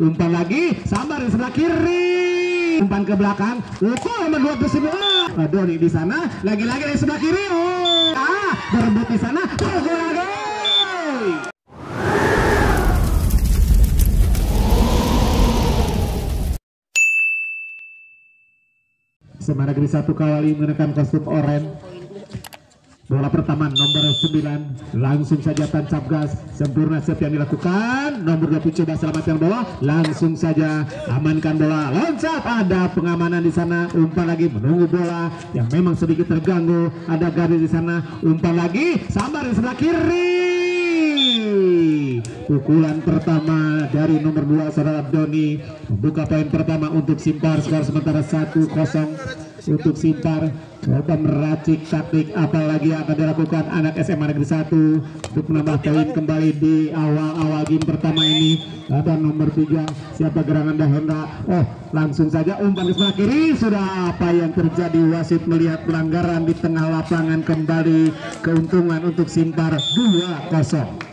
umpan lagi sambar di sebelah kiri. Umpan ke belakang pukul nomor 29 Ah, Doni di sana lagi-lagi di sebelah kiri. Oh. Ah berebut di sana pukul lagi Semarang Negeri satu kawali menekan kostum oranye Bola pertama nomor 9 langsung saja tancap gas. Sempurna siap yang dilakukan. Nomor 20 coba selamatkan bola langsung saja amankan bola. Loncat. Ada pengamanan di sana. Umpan lagi. Menunggu bola yang memang sedikit terganggu. Ada garis di sana. Umpan lagi. Sambar di sebelah kiri. Pukulan pertama dari nomor 2 saudara Doni. Membuka poin pertama untuk Simpar. Skor sementara 1-0 untuk Simpar coba meracik taktik apalagi yang akan dilakukan anak SMA Negeri 1 untuk menambah poin kembali di awal-awal game pertama ini. Ada nomor 3 siapa gerangan Dahendra oh langsung saja umpan di sebelah kiri. Sudah apa yang terjadi? Wasit melihat pelanggaran di tengah lapangan kembali. Keuntungan untuk Simpar 2-0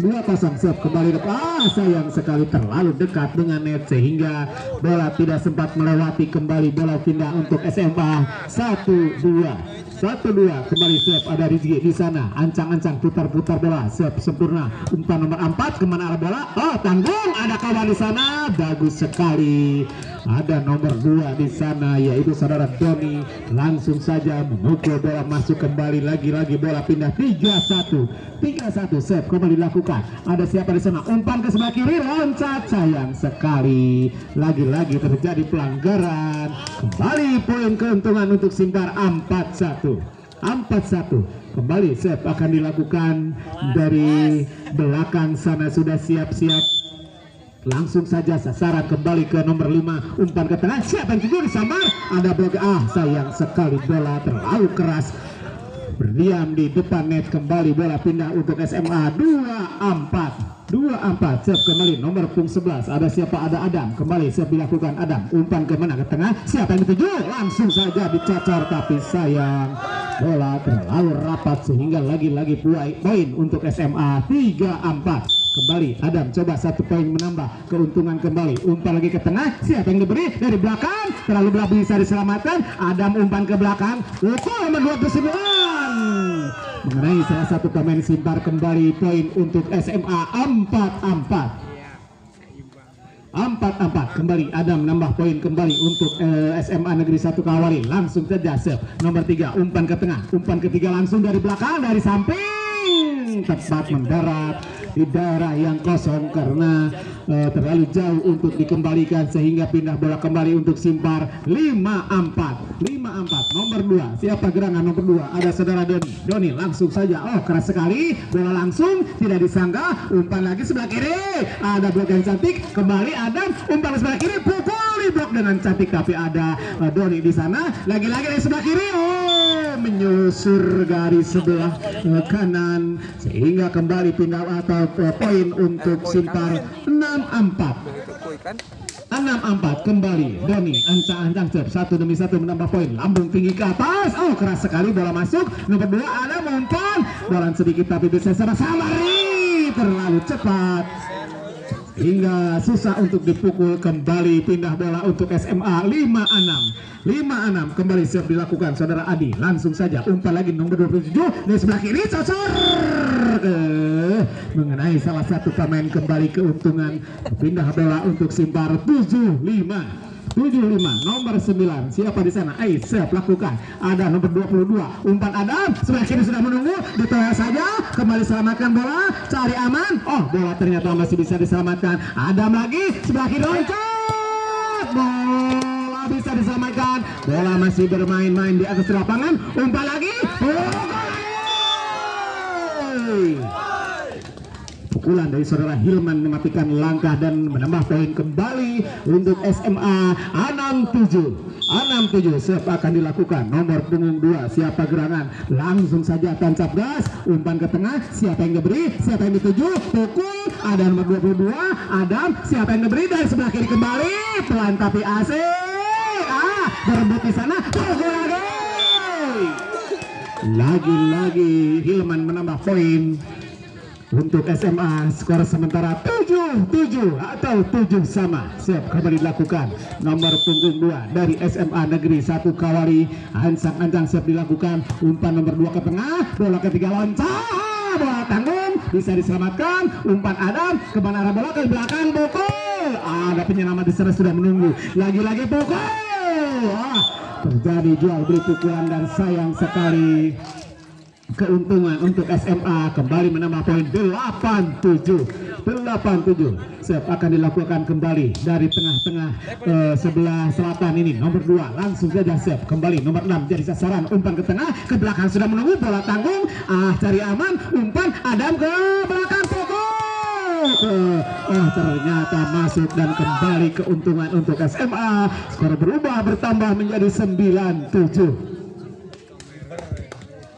dua pasang siap. Kembali depan ah sayang sekali terlalu dekat dengan net sehingga bola tidak sempat melewati kembali bola pindah untuk SMA satu dua. Satu dua. Kembali siap. Ada Rizky di sana. Ancang-ancang putar-putar bola. Siap sempurna. Umpan nomor empat. Ke mana arah bola? Oh tanggung. Ada kawan di sana. Bagus sekali ada nomor dua di sana yaitu saudara Doni langsung saja memukul bola masuk kembali lagi-lagi bola pindah. 3-1 3-1 set kembali dilakukan. Ada siapa di sana? Umpan ke sebelah kiri loncat. Sayang sekali. Lagi-lagi terjadi pelanggaran. Kembali poin keuntungan untuk Simpar 4-1 4-1 kembali set akan dilakukan dari belakang sana. Sudah siap-siap langsung saja sasaran kembali ke nomor 5 umpan ke tengah. Siapa yang tidur samar ada blok ah sayang sekali. Bola terlalu keras. Berdiam di depan net. Kembali bola pindah untuk SMA 24 24 siap kembali. Nomor pung 11 ada siapa? Ada Adam. Kembali siap dilakukan Adam. Umpan ke mana? Ke tengah. Siapa yang dituju langsung saja dicacar. Tapi sayang bola terlalu rapat sehingga lagi-lagi poin untuk SMA 34 kembali. Adam coba satu poin menambah keuntungan kembali. Umpan lagi ke tengah. Siapa yang diberi? Dari belakang. Terlalu belakang bisa diselamatkan. Adam umpan ke belakang. Pukul nomor 29 mengenai salah satu pemain Simpar kembali poin untuk SMA 44 empat empat kembali. Adam nambah poin kembali untuk eh, SMA Negeri 1 Kawali. Langsung saja save nomor tiga umpan ke tengah. Umpan ketiga langsung dari belakang dari samping. Tepat mendarat di daerah yang kosong karena eh, terlalu jauh untuk dikembalikan sehingga pindah bola kembali untuk Simpar 5-4 5-4 nomor 2 siapa gerangan nomor 2 ada saudara Doni. Doni langsung saja. Oh keras sekali. Bola langsung tidak disangka. Umpan lagi sebelah kiri. Ada blok yang cantik. Kembali Adam umpan sebelah kiri. Pukul blok dengan cantik tapi ada eh, Doni di sana. Lagi-lagi dari sebelah kiri oh menyusur garis sebelah eh, kanan. Sehingga kembali pindah atau eh, poin untuk Simpar 6-4 6-4 kembali. Doni ancang-ancang cep. Satu demi satu menambah poin. Lambung tinggi ke atas. Oh keras sekali bola masuk. Nomor dua ada umpan bola sedikit tapi bisa sama-sama terlalu cepat hingga susah untuk dipukul kembali pindah bola untuk SMA 56 56 kembali siap dilakukan saudara Adi. Langsung saja umpan lagi nomor 27 di sebelah kiri cocor eh, mengenai salah satu pemain kembali keuntungan. Pindah bola untuk Simpar 75 75 nomor 9 siapa di sana? Ayo siap lakukan. Ada nomor 22 umpan Adam sebelah kiri sudah menunggu. Ditolak saja kembali selamatkan bola. Cari aman. Oh bola ternyata masih bisa diselamatkan. Adam lagi sebelah kiri loncat. Bola bisa diselamatkan. Bola masih bermain-main di atas lapangan. Umpan lagi. Oh! Pukulan dari saudara Hilman mematikan langkah dan menambah poin kembali untuk SMA 67 67 siapa akan dilakukan. Nomor punggung 2 siapa gerangan? Langsung saja tancap gas umpan ke tengah siapa yang diberi? Siapa yang dituju? Pukul ada nomor 22 Adam siapa yang diberi? Dari sebelah kiri kembali pelan tapi asik. Ah berebut di sana lagi-lagi Hilman menambah poin untuk SMA skor sementara 7 tujuh atau tujuh sama. Siap kembali dilakukan. Nomor punggung dua dari SMA Negeri satu Kawali ancang-ancang siap dilakukan. Umpan nomor dua ke tengah. Bola ketiga loncat. Bola tanggung. Bisa diselamatkan. Umpan Adam. Ke mana arah bola? Ke belakang. Pukul. Ada penyelamat di sana. Sudah menunggu. Lagi-lagi pukul. Ah, terjadi jual beli pukulan dan sayang sekali keuntungan untuk SMA kembali menambah poin 87 87 Siap akan dilakukan kembali dari tengah-tengah eh, sebelah selatan ini. Nomor 2 langsung saja siap. Kembali nomor 6 jadi sasaran. Umpan ke tengah ke belakang sudah menunggu bola tanggung. Ah cari aman. Umpan Adam ke belakang pukul ah ternyata masuk dan kembali keuntungan untuk SMA skor berubah bertambah menjadi 97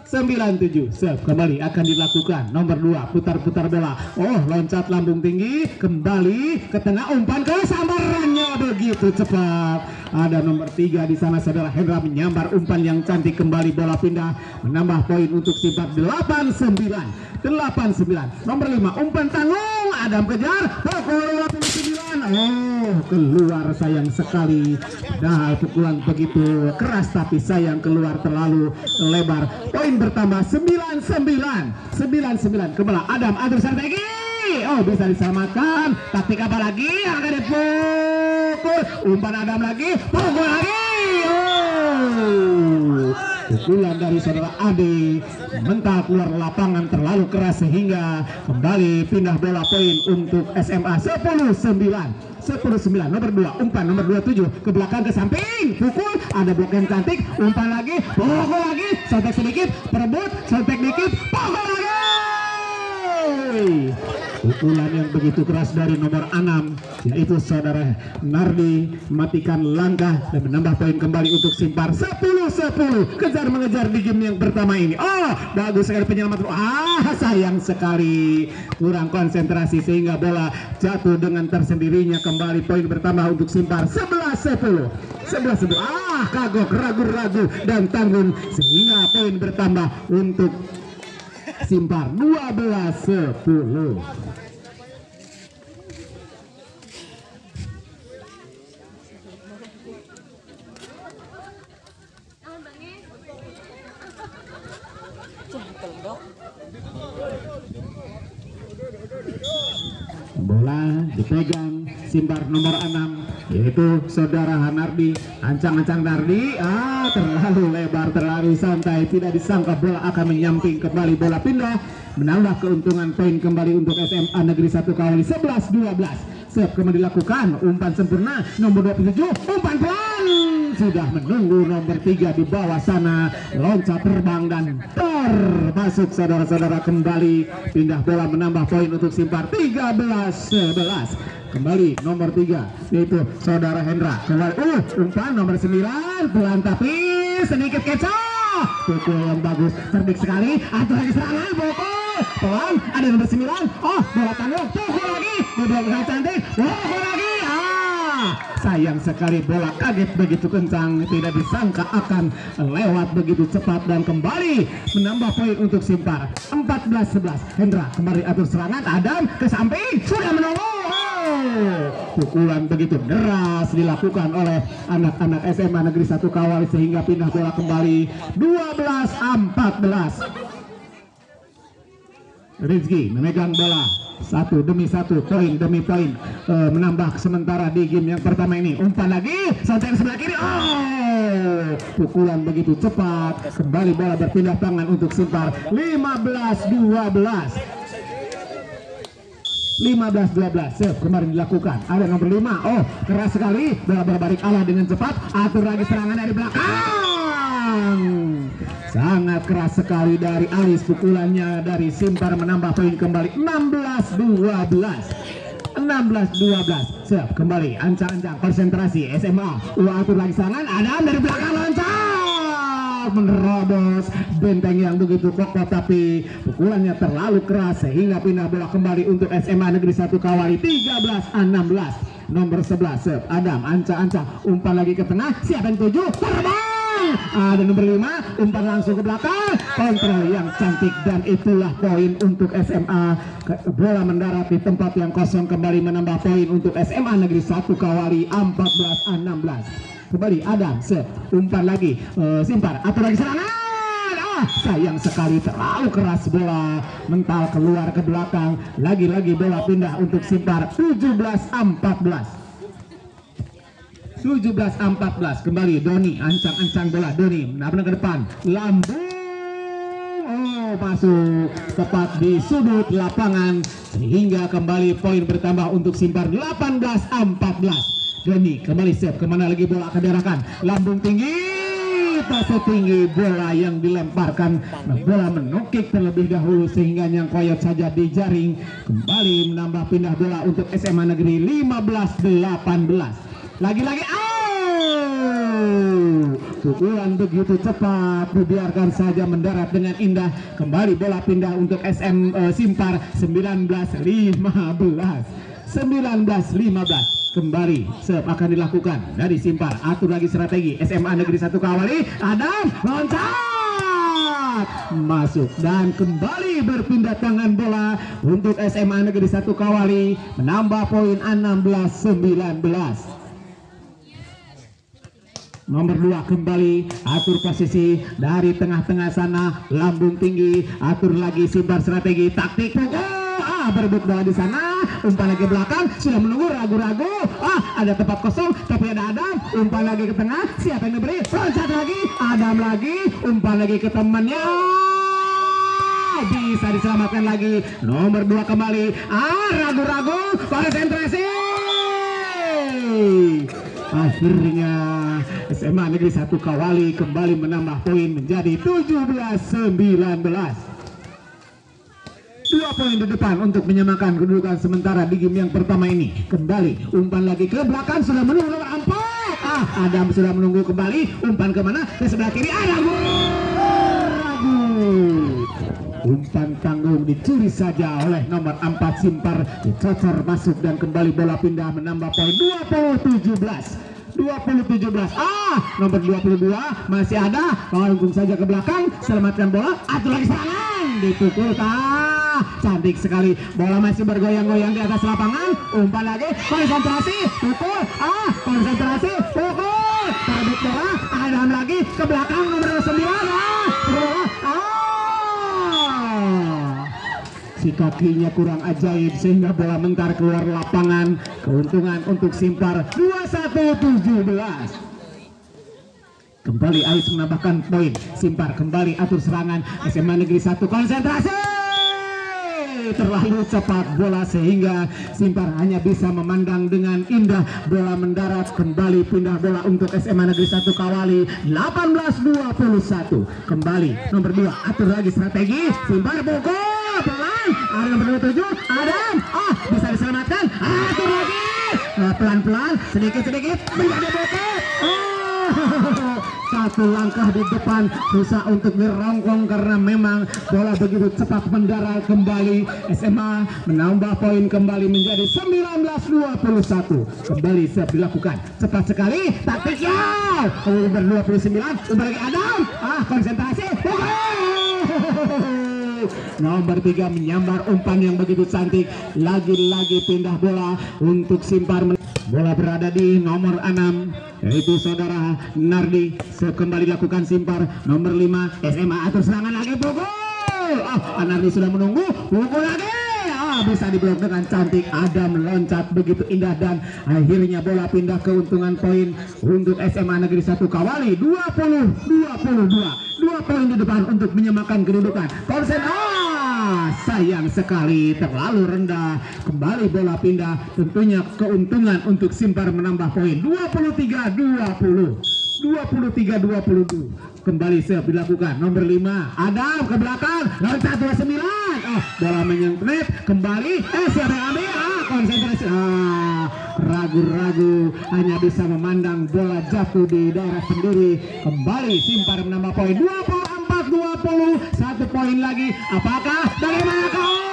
97 serve kembali akan dilakukan. Nomor 2 putar-putar bola. Oh loncat lambung tinggi. Kembali ke tengah umpan ke sambarannya. Begitu cepat. Ada nomor 3 di sana saudara Hendra menyambar umpan yang cantik. Kembali bola pindah. Menambah poin untuk simpat 89 89 nomor 5 umpan tanggung Adam kejar. Pukul 89 oh keluar sayang sekali. Dah pukulan begitu. Keras tapi sayang keluar terlalu lebar. Poin bertambah 99 99 kembali. Adam atur strategi. Oh bisa diselamatkan. Taktik apa lagi? Akan dipukul. Umpan Adam lagi. Pukul lagi. Oh pukulan dari saudara Ade mental keluar lapangan terlalu keras sehingga kembali pindah bola poin untuk SMA 10 9 10-9 nomor 2 umpan nomor 27 ke belakang ke samping pukul. Ada blok yang cantik umpan lagi pukul lagi. Sontek sedikit perebut sontek dikit pukul lagi pukulan yang begitu keras dari nomor 6 yaitu saudara Nardi matikan langkah dan menambah poin kembali untuk Simpar. 10-10 kejar mengejar di game yang pertama ini. Oh bagus sekali penyelamat. Ah sayang sekali. Kurang konsentrasi sehingga bola jatuh dengan tersendirinya. Kembali poin bertambah untuk Simpar. 11-10 11-10 ah kagok ragu-ragu dan tanggung sehingga poin bertambah untuk Simpar 12 10 bola dipegang simbar nomor 6 yaitu saudara Hanardi ancang-ancang Nardi. Ah terlalu lebar terlalu santai tidak disangka bola akan menyamping. Kembali bola pindah menambah keuntungan poin kembali untuk SMA Negeri 1 kali 11-12 siap kembali dilakukan. Umpan sempurna nomor 27 umpan pelan. Sudah menunggu nomor 3 di bawah sana. Loncat terbang dan termasuk saudara-saudara kembali. Pindah bola menambah poin untuk simpar. 13 11 kembali. Nomor 3 yaitu saudara Hendra. Kembali. Uh umpan nomor 9 pelan tapi sedikit kecoh. Pukul yang bagus cerdik sekali. Atau serangan pukul. Pelan ada nomor 9 oh bola tanggung pukul lagi. Bola cantik pukul lagi. Ah sayang sekali bola kaget begitu kencang. Tidak disangka akan lewat begitu cepat dan kembali menambah poin untuk Simpar. 14-11 Hendra kembali atur serangan. Adam ke samping. Sudah menunggu pukulan begitu deras dilakukan oleh anak-anak SMA Negeri 1 Kawal sehingga pindah bola kembali. 12-14 Rizky memegang bola. Satu demi satu poin demi poin. E, menambah sementara di game yang pertama ini. Umpan lagi sampai sebelah kiri. Oh! Pukulan begitu cepat. Kembali bola berpindah tangan untuk Simpar 15 12 15-12 Sep, kemarin dilakukan. Ada nomor 5 oh keras sekali. Bola berbalik Allah dengan cepat. Atur lagi serangan dari belakang. Sangat keras sekali dari Alis pukulannya dari Simpar menambah poin kembali. 16-12 16-12 siap kembali. Ancang-ancang konsentrasi. SMA Wah atur lagi serangan. Adam dari belakang loncat menerobos benteng yang begitu kokoh tapi pukulannya terlalu keras sehingga pindah bola kembali untuk SMA Negeri 1 Kawali 13-16 nomor 11 Adam. Ancang-ancang umpan lagi ke tengah. Siapa yang tuju? Terbang ada nomor 5 umpan langsung ke belakang. Kontrol yang cantik dan itulah poin untuk SMA bola mendarat di tempat yang kosong kembali menambah poin untuk SMA Negeri 1 Kawali 14-16 kembali Adam se umpan lagi. Eh, simpar atau lagi serangan ah sayang sekali terlalu keras bola. Mental keluar ke belakang. Lagi-lagi bola pindah untuk simpar 17-14 17-14 kembali Doni. Ancang-ancang bola Doni. Menabrak ke depan. Lambung. Oh masuk. Tepat di sudut lapangan. Sehingga kembali poin bertambah untuk simpar 18-14 Doni kembali siap ke mana lagi bola akan diarahkan? Lambung tinggi tak setinggi bola yang dilemparkan. Nah, bola menukik terlebih dahulu sehingga yang koyot saja di jaring kembali menambah pindah bola untuk SMA Negeri 15-18 lagi-lagi pukulan begitu cepat dibiarkan saja mendarat dengan indah. Kembali bola pindah untuk SM eh, Simpar 19-15 19-15 kembali sep akan dilakukan. Dari Simpar atur lagi strategi. SMA Negeri 1 Kawali Adam loncat. Masuk dan kembali berpindah tangan bola untuk SMA Negeri 1 Kawali menambah poin 16-19 Nomor dua kembali. Atur posisi dari tengah-tengah sana lambung tinggi. Atur lagi simpan strategi taktik pukul ah berebut bola di sana. Umpan lagi belakang. Sudah menunggu ragu-ragu. Ah ada tempat kosong tapi ada Adam. Umpan lagi ke tengah. Siapa yang diberi? Loncat lagi. Adam lagi. Umpan lagi ke temannya. Bisa diselamatkan lagi. Nomor dua kembali. Ah ragu-ragu. Konsentrasi akhirnya SMA Negeri 1 Kawali kembali menambah poin menjadi 17-19 Dua poin di depan untuk menyamakan kedudukan sementara di game yang pertama ini. Kembali umpan lagi ke belakang sudah menunggu nomor empat. Ah, Adam sudah menunggu kembali. Umpan ke mana? Ke sebelah kiri. Ragu. Umpan tanggung dicuri saja oleh nomor 4 Simpar dicocor masuk dan kembali bola pindah menambah poin 20-17 20-17 ah nomor 22 masih ada langsung saja ke belakang selamatkan bola atur lagi serangan dipukul ah cantik sekali. Bola masih bergoyang-goyang di atas lapangan. Umpan lagi. Konsentrasi. Pukul. Ah konsentrasi. Pukul. Terbit bola. Adam lagi. Ke belakang nomor 9 ah bola. Ah. Si kakinya kurang ajaib sehingga bola mentar keluar lapangan. Keuntungan untuk Simpar 21-17 kembali Ais menambahkan poin. Simpar kembali atur serangan. SMA Negeri 1 konsentrasi terlalu cepat bola sehingga Simpar hanya bisa memandang dengan indah bola mendarat. Kembali pindah bola untuk SMA Negeri 1 Kawali 18-21 kembali nomor 2 atur lagi strategi. Simpar pukul pelan. Ada nomor 27 Adam ah bisa diselamatkan. Atur lagi. Ah, pelan-pelan sedikit-sedikit menjadi bukit oh satu langkah di depan susah untuk dirongkong karena memang bola begitu cepat mendarat kembali. SMA menambah poin kembali menjadi 19-21 kembali siap dilakukan. Cepat sekali taktiknya umur 29 umur lagi Adam. Ah konsentrasi. Nomor tiga menyambar umpan yang begitu cantik. Lagi-lagi pindah bola untuk simpar bola berada di nomor 6 yaitu saudara Nardi. Kembali dilakukan simpar. Nomor 5 SMA atur serangan lagi. Pukul! Oh Nardi sudah menunggu. Pukul lagi. Ah, bisa diblok dengan cantik Adam. Meloncat begitu indah dan akhirnya bola pindah keuntungan poin untuk SMA Negeri 1 Kawali. 20 22 dua poin di depan untuk menyamakan kedudukan. Konsen sayang sekali terlalu rendah. Kembali bola pindah tentunya keuntungan untuk Simpar menambah poin. 23 20 23-22 kembali siap dilakukan. Nomor 5 Adam ke belakang. Loncat 29 oh bola menyentuh kembali. Eh siapa yang ambil? Ah konsentrasi. Ah ragu-ragu. Hanya bisa memandang bola jatuh di daerah sendiri. Kembali Simpar menambah poin. 24 20 satu poin lagi. Apakah bagaimana kau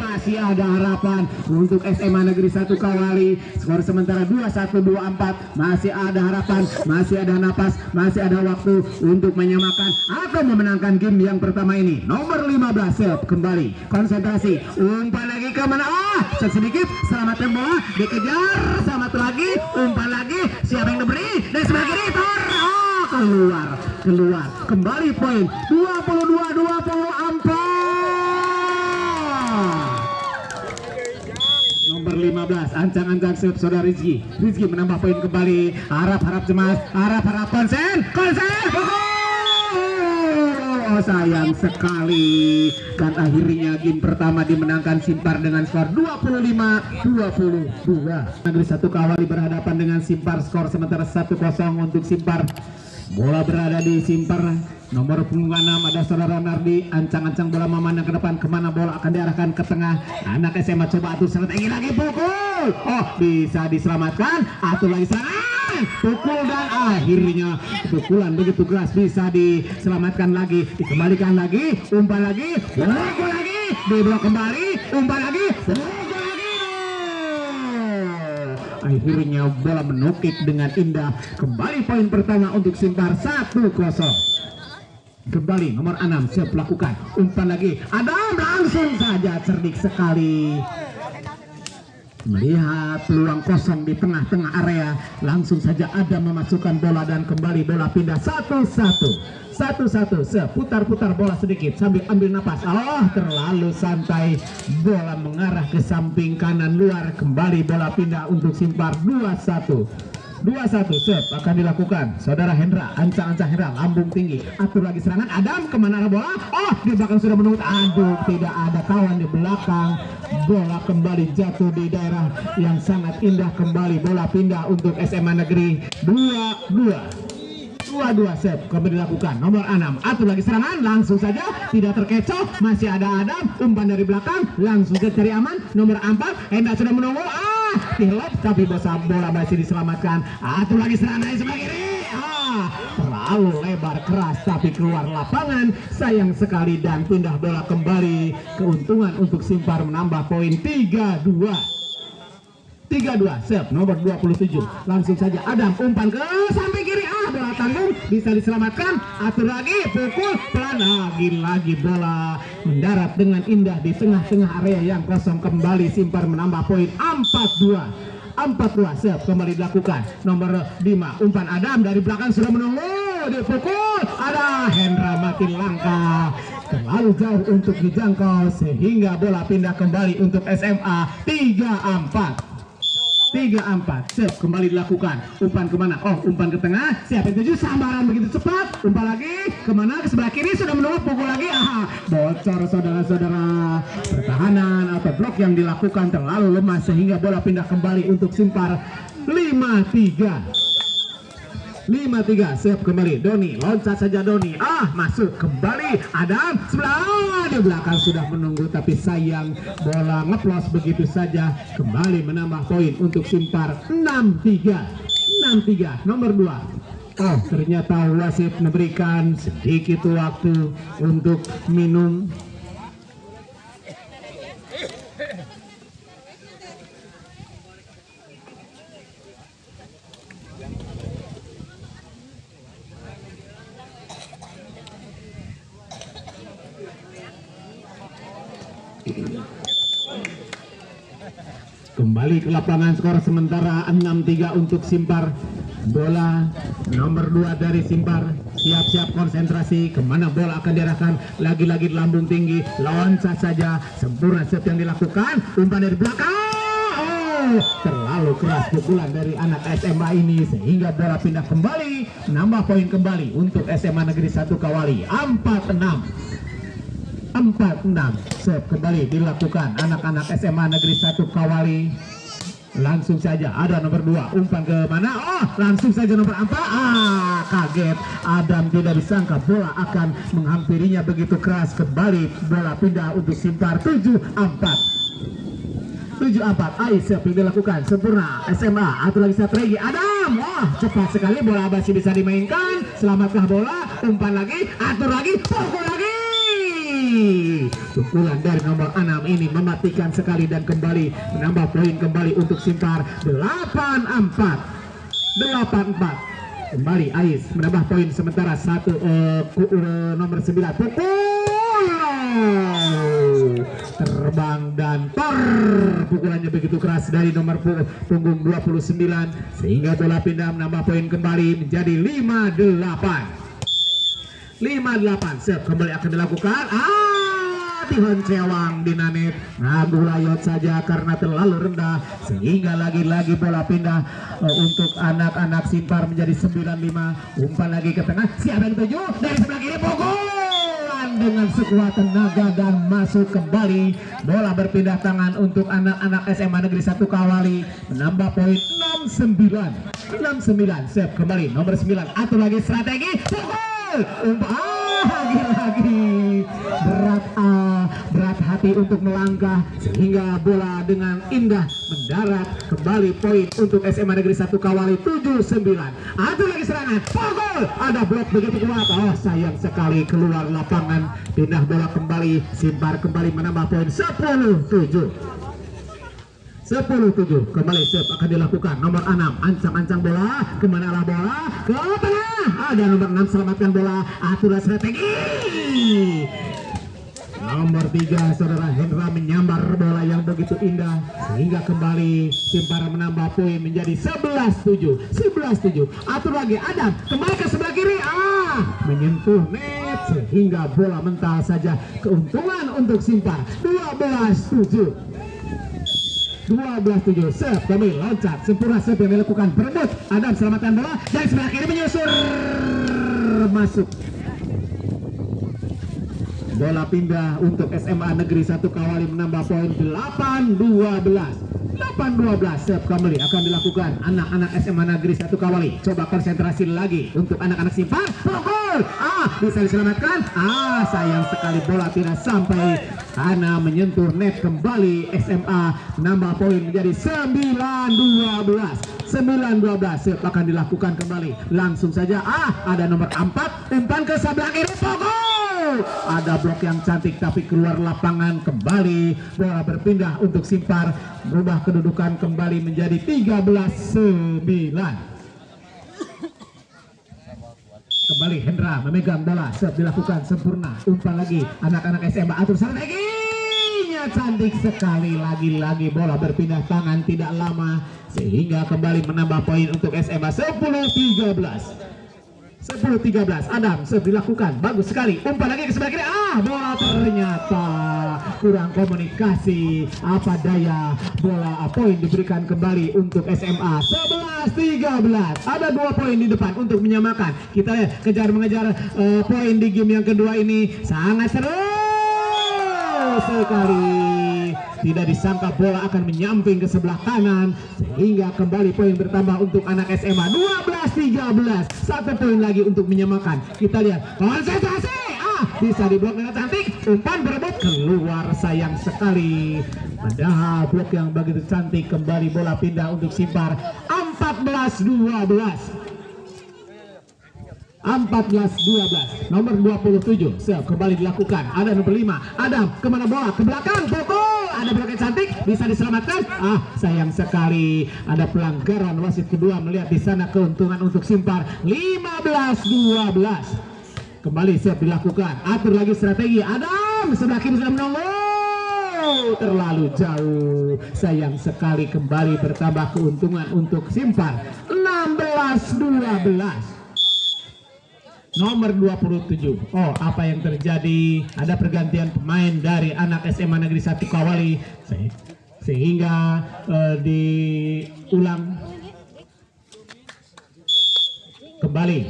masih ada harapan untuk SMA Negeri 1 Kawali. Skor sementara 2124 masih ada harapan masih ada napas masih ada waktu untuk menyamakan atau memenangkan game yang pertama ini. Nomor 15 set kembali. Konsentrasi umpan lagi ke mana? Ah sedikit selamatkan bola dikejar selamat lagi umpan lagi siapa yang diberi? Dan oh keluar keluar kembali poin. 22 24 nomor 15 ancang-ancang saudara Rizky. Rizky menambah poin kembali. Harap-harap cemas harap-harap konsen konsen! Oh sayang sekali. Kan akhirnya game pertama dimenangkan Simpar dengan skor 25-22 Negeri satu kawali berhadapan dengan Simpar. Skor sementara 1-0 untuk Simpar bola berada di Simpar nomor punggung 6 ada saudara Nardi. Ancang-ancang bola memandang ke depan. Ke mana bola akan diarahkan ke tengah. Anak SMA coba atur strategi lagi. Pukul. Oh bisa diselamatkan. Atur lagi sana. Pukul dan akhirnya pukulan begitu keras. Bisa diselamatkan lagi. Dikembalikan lagi. Umpan lagi. Pukul lagi. Diblok kembali. Umpan lagi akhirnya bola menukik dengan indah. Kembali poin pertama untuk Simpar 1-0 kembali nomor 6 siap lakukan umpan lagi. Adam langsung saja cerdik sekali. Melihat peluang kosong di tengah-tengah area langsung saja ada memasukkan bola dan kembali bola pindah satu-satu satu-satu seputar-putar bola sedikit sambil ambil napas. Oh terlalu santai. Bola mengarah ke samping kanan luar. Kembali bola pindah untuk simpar. 2-1 2-1 set akan dilakukan. Saudara Hendra ancang-ancang Hendra lambung tinggi. Atur lagi serangan. Adam ke mana bola? Oh di belakang sudah menunggu. Aduh tidak ada kawan di belakang. Bola kembali jatuh di daerah yang sangat indah. Kembali bola pindah untuk SMA Negeri. 2-2 dua-dua set. Kembali dilakukan. Nomor 6 atur lagi serangan. Langsung saja. Tidak terkecoh. Masih ada Adam. Umpan dari belakang. Langsung ke cari aman. Nomor 4 Hendra sudah menunggu. Ah tilap tapi bosa bola masih diselamatkan. Atur lagi serangan sebelah kiri. Ah terlalu lebar. Keras. Tapi keluar lapangan. Sayang sekali dan pindah bola kembali. Keuntungan untuk Simpar menambah poin. 3-2 32 set. Nomor 27 langsung saja Adam umpan ke samping bola tanggung bisa diselamatkan. Atur lagi pukul pelan. Lagi-lagi bola mendarat dengan indah di tengah-tengah area yang kosong. Kembali Simpar menambah poin. 42 42 set kembali dilakukan. Nomor 5 umpan Adam dari belakang sudah menunggu. Dipukul ada. Hendra makin langkah terlalu jauh untuk dijangkau sehingga bola pindah kembali untuk SMA 34 tiga empat. Set kembali dilakukan. Umpan ke mana? Oh umpan ke tengah. Siapa yang tuju sambaran begitu cepat. Umpan lagi ke mana? Ke sebelah kiri sudah menunggu pukul lagi. Aha bocor saudara-saudara. Pertahanan atau blok yang dilakukan terlalu lemah sehingga bola pindah kembali untuk simpar. 5-3 5-3 siap kembali. Doni loncat saja Doni. Ah masuk kembali. Adam sebelah. Di belakang sudah menunggu tapi sayang bola ngeplos begitu saja. Kembali menambah poin untuk Simpar. 6-3 6-3 nomor 2 Oh ternyata wasit memberikan sedikit waktu untuk minum kembali ke lapangan skor sementara 6-3 untuk Simpar. Bola nomor 2 dari Simpar. Siap-siap konsentrasi. Ke mana bola akan diarahkan? Lagi-lagi lambung tinggi. Loncat saja. Sempurna set yang dilakukan. Umpan dari belakang. Oh, terlalu keras pukulan dari anak SMA ini. Sehingga bola pindah kembali. Nambah poin kembali untuk SMA Negeri 1 Kawali. 4-6 46 set kembali dilakukan. Anak-anak SMA Negeri 1 Kawali. Langsung saja. Ada nomor 2 umpan ke mana? Oh langsung saja nomor 4 ah kaget. Adam tidak disangka bola akan menghampirinya begitu keras. Kembali bola pindah untuk simpar 7 4 7 4 Aisyah yang dilakukan. Sempurna. SMA atau lagi strategi Adam. Wah cepat sekali. Bola masih bisa dimainkan. Selamatkah bola. Umpan lagi. Atur lagi. Pukul lagi pukulan dari nomor 6 ini mematikan sekali dan kembali. Menambah poin kembali untuk Simpar 8-4 8-4 kembali Ais menambah poin sementara satu uh, nomor 9 pukul! Terbang dan tor pukulannya begitu keras dari nomor punggung 29 sehingga bola pindah menambah poin kembali menjadi 58 58 set kembali akan dilakukan. Ah Tihon Cewang dinanet ngagu layot saja karena terlalu rendah sehingga lagi-lagi bola pindah uh, untuk anak-anak simpar menjadi 95 umpan lagi ke tengah. Siapa yang tuju dari sebelah kiri pukulan dengan sekuat tenaga dan masuk kembali. Bola berpindah tangan untuk anak-anak SMA Negeri 1 Kawali. Menambah poin 69 69 set kembali. Nomor 9 atur lagi strategi. Pukul ah lagi-lagi berat ah, berat hati untuk melangkah sehingga bola dengan indah mendarat kembali poin untuk SMA Negeri 1 Kawali 79 atur lagi serangan. Pukul ada blok begitu kuat. Oh sayang sekali. Keluar lapangan. Pindah bola kembali. Simpar kembali menambah poin. 10 7 10-7 kembali save akan dilakukan. Nomor 6 ancang-ancang bola. Ke mana arah bola? Ke tengah. Ada nomor 6 selamatkan bola. Aturan strategi. Nomor 3 saudara Hendra menyambar bola yang begitu indah sehingga kembali Simpara menambah poin menjadi 11-7 11-7 atur lagi Adam. Kembali ke sebelah kiri. Ah menyentuh net sehingga bola mental saja. Keuntungan untuk Simpar. 12-7 12-7 serve kami loncat. Sempurna serve yang dilakukan. Berebut Adam selamatkan bola. Dari sebelah kiri menyusur. Masuk. Bola pindah untuk SMA Negeri 1 Kawali menambah poin. 8-12 8-12 serve kembali akan dilakukan anak-anak SMA Negeri 1 Kawali. Coba konsentrasi lagi untuk anak-anak simpang ah bisa diselamatkan? Ah sayang sekali bola tidak sampai. Karena menyentuh net kembali SMA nambah poin menjadi 9-12 9-12 serve akan dilakukan kembali. Langsung saja. Ah ada nomor 4 umpan ke sebelah kiri. Ada blok yang cantik tapi keluar lapangan kembali. Bola berpindah untuk Simpar. Berubah kedudukan kembali menjadi 13-9 kembali Hendra memegang bola siap dilakukan sempurna. Umpan lagi. Anak-anak SMA atur strateginya cantik sekali. Lagi-lagi bola berpindah tangan tidak lama. Sehingga kembali menambah poin untuk SMA 10-13 10-13 Adam serve dilakukan. Bagus sekali. Umpan lagi ke sebelah kiri. Ah bola ternyata kurang komunikasi. Apa daya bola poin diberikan kembali untuk SMA 11-13 ada dua poin di depan untuk menyamakan. Kita lihat kejar mengejar uh, poin di game yang kedua ini. Sangat seru sekali tidak disangka bola akan menyamping ke sebelah kanan sehingga kembali poin bertambah untuk anak SMA 12-13 satu poin lagi untuk menyamakan. Kita lihat. Konsentrasi! Ah bisa diblok dengan cantik. Umpan berebut. Keluar sayang sekali. Padahal blok yang begitu cantik kembali bola pindah untuk Simpar 14-12 14-12 nomor 27 Sel kembali dilakukan. Ada nomor 5 Adam ke mana bola? Ke belakang. Pukul ada belakang cantik? Bisa diselamatkan? Ah sayang sekali. Ada pelanggaran wasit kedua melihat di sana keuntungan untuk Simpar. 15-12 kembali siap dilakukan. Atur lagi strategi. Adam sebelah kiri sudah menunggu. Terlalu jauh. Sayang sekali kembali bertambah keuntungan untuk Simpar. 16-12 nomor 27 oh apa yang terjadi? Ada pergantian pemain dari anak SMA Negeri 1 Kawali. Sehingga uh, diulang. Kembali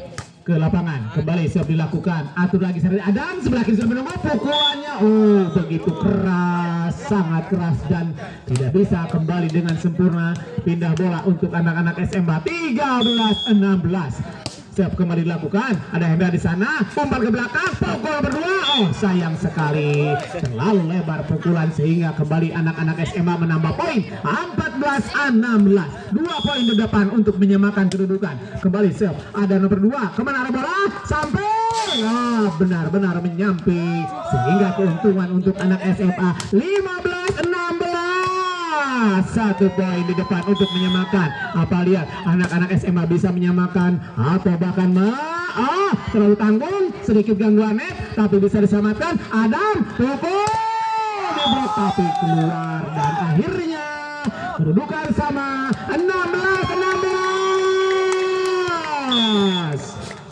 ke lapangan. Kembali siap dilakukan. Atur lagi Adam sebelah kiri sudah menunggu. Pukulannya oh begitu keras sangat keras dan tidak bisa kembali dengan sempurna. Pindah bola untuk anak-anak SMA 13 16 siap kembali dilakukan. Ada Hendra di sana. Umpan ke belakang. Pukul berdua. Oh sayang sekali. Terlalu lebar pukulan sehingga kembali anak-anak SMA menambah poin. 14-16 dua poin di depan untuk menyamakan kedudukan. Kembali siap. Ada nomor dua. Ke mana arah bola? Sampai. Ah, benar-benar menyamping sehingga keuntungan untuk anak SMA 15 16 satu poin di depan untuk menyamakan. Apa lihat? Anak-anak SMA bisa menyamakan. Atau bahkan me ah terlalu tanggung. Sedikit gangguan net tapi bisa diselamatkan. Adam pukul. Diblok tapi keluar. Dan akhirnya kedudukan sama 16 16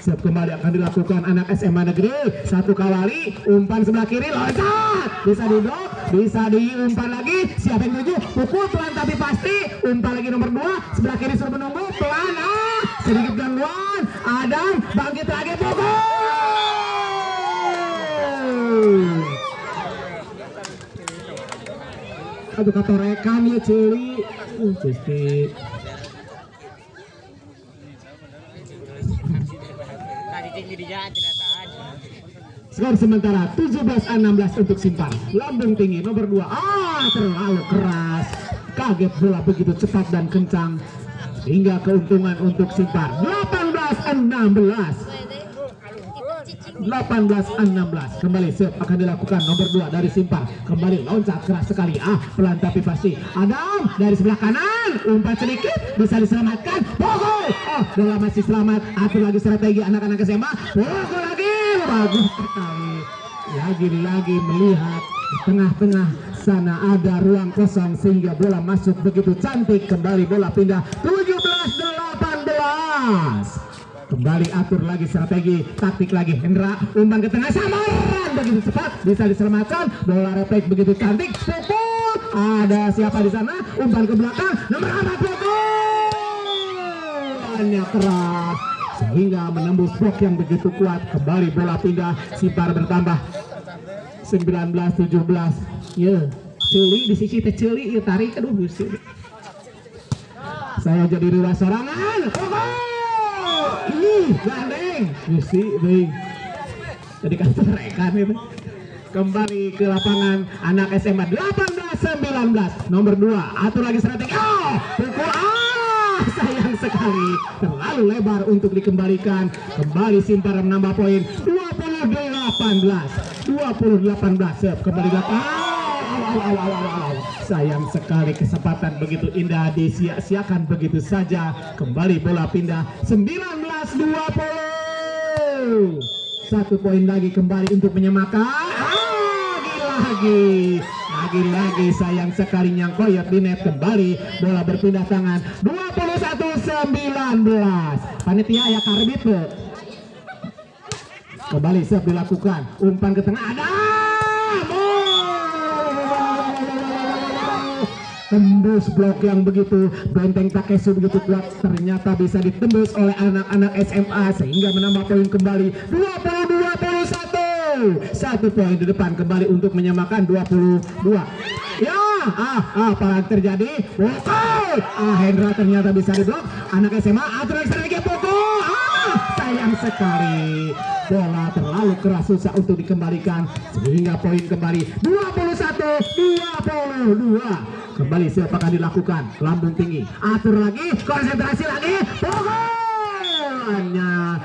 Siap kembali akan dilakukan anak SMA negeri. Satu kawali umpan sebelah kiri loncat. Bisa diblok bisa diumpan lagi siapa yang tuju pukul pelan tapi pasti. Umpan lagi nomor dua. Sebelah kiri suruh menunggu. Pelan ah. Sedikit gangguan. Adam bangkit lagi. Pukul! Aduh kata rekan ya celi. Uh Tadi tinggi di jalan tidak tahan. Skor sementara 17-16 untuk Simpang. Lambung tinggi nomor 2. Ah, terlalu keras. Kaget bola begitu cepat dan kencang. Hingga keuntungan untuk Simpar. 18-16. 18-16 kembali save akan dilakukan nomor 2 dari Simpar kembali loncat keras sekali ah pelan tapi pasti Adam dari sebelah kanan umpan sedikit bisa diselamatkan pukul oh bola masih selamat atur lagi strategi anak-anak SMA pukul lagi bagus sekali. Lagi-lagi melihat di tengah-tengah sana ada ruang kosong sehingga bola masuk begitu cantik. Kembali bola pindah. 17-18 kembali atur lagi strategi taktik lagi Hendra. Umpan ke tengah samaran. Begitu cepat bisa diselamatkan. Bola refleks begitu cantik. Pukul. Ada siapa di sana? Umpan ke belakang. Nomor empat pukul hanya keras sehingga menembus blok yang begitu kuat. Kembali bola pindah Simpar bertambah. 19 17 ya celi di sisi teh celi ya tarik. Aduh busuk. Saya jadi dua sorangan. Ih gandeng. Gusti ding jadi rekan itu kembali ke lapangan anak SMA 18-19 nomor 2 atur lagi strategi. Oh pukul sekali terlalu lebar untuk dikembalikan. Kembali Simpar menambah poin. 20-18 20-18 Siap, kembali au. sayang sekali kesempatan begitu indah disia-siakan begitu saja. Kembali bola pindah. 19-20 satu poin lagi kembali untuk menyamakan. Lagi lagi lagi sayang sekali nyangkoyot di net kembali. Bola berpindah tangan. 21-19 panitia ya karbit kembali siap dilakukan. Umpan ke tengah. Ada! Tembus blok yang begitu. Benteng Takesu begitu kuat. Ternyata bisa ditembus oleh anak-anak SMA sehingga menambah poin kembali 22-21 satu poin di depan kembali untuk menyamakan 22 ya ah apa yang terjadi? Pukul ah Hendra ternyata bisa diblok. Anak SMA atur strategi pukul. Ah sayang sekali. Bola terlalu keras susah untuk dikembalikan. Sehingga poin kembali 21 22 kembali siapa akan dilakukan? Lambung tinggi. Atur lagi konsentrasi lagi pukul. Hanya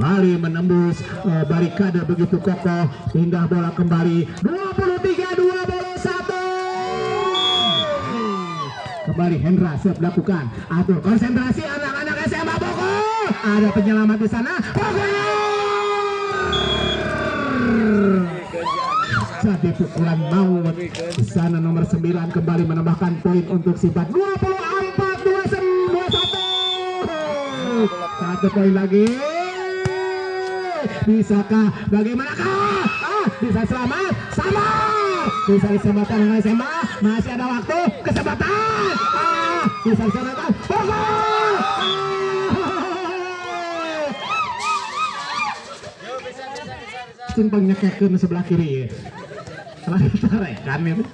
kembali menembus uh, barikade begitu kokoh pindah bola kembali. 23 21 kembali Hendra siap lakukan atur konsentrasi anak-anak SMA pukul ada penyelamat di sana. Pukul jadi pukulan maut di sana nomor 9 kembali menambahkan poin untuk sifat 24 21 satu poin lagi bisakah? Bagaimanakah? Ah bisa selamat? Sama bisa diselamatkan dengan SMA masih ada waktu? Kesempatan! Ah bisa diselamatkan? Pukul simpang nyekekeun sebelah kiri ya. Rekan itu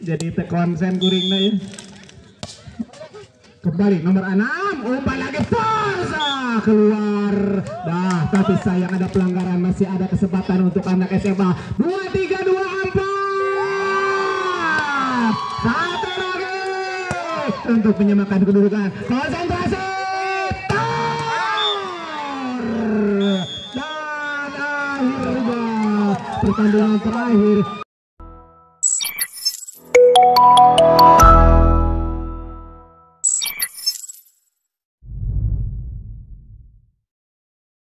jadi te konsen kuringna ya kembali nomor enam, umpan lagi. Forza keluar. Dah. tapi sayang ada pelanggaran. Masih ada kesempatan untuk anak SMA 2 3 2 4 satu lagi. Untuk menyamakan kedudukan. Konsentrasi. Dan akhirnya pertandingan terakhir.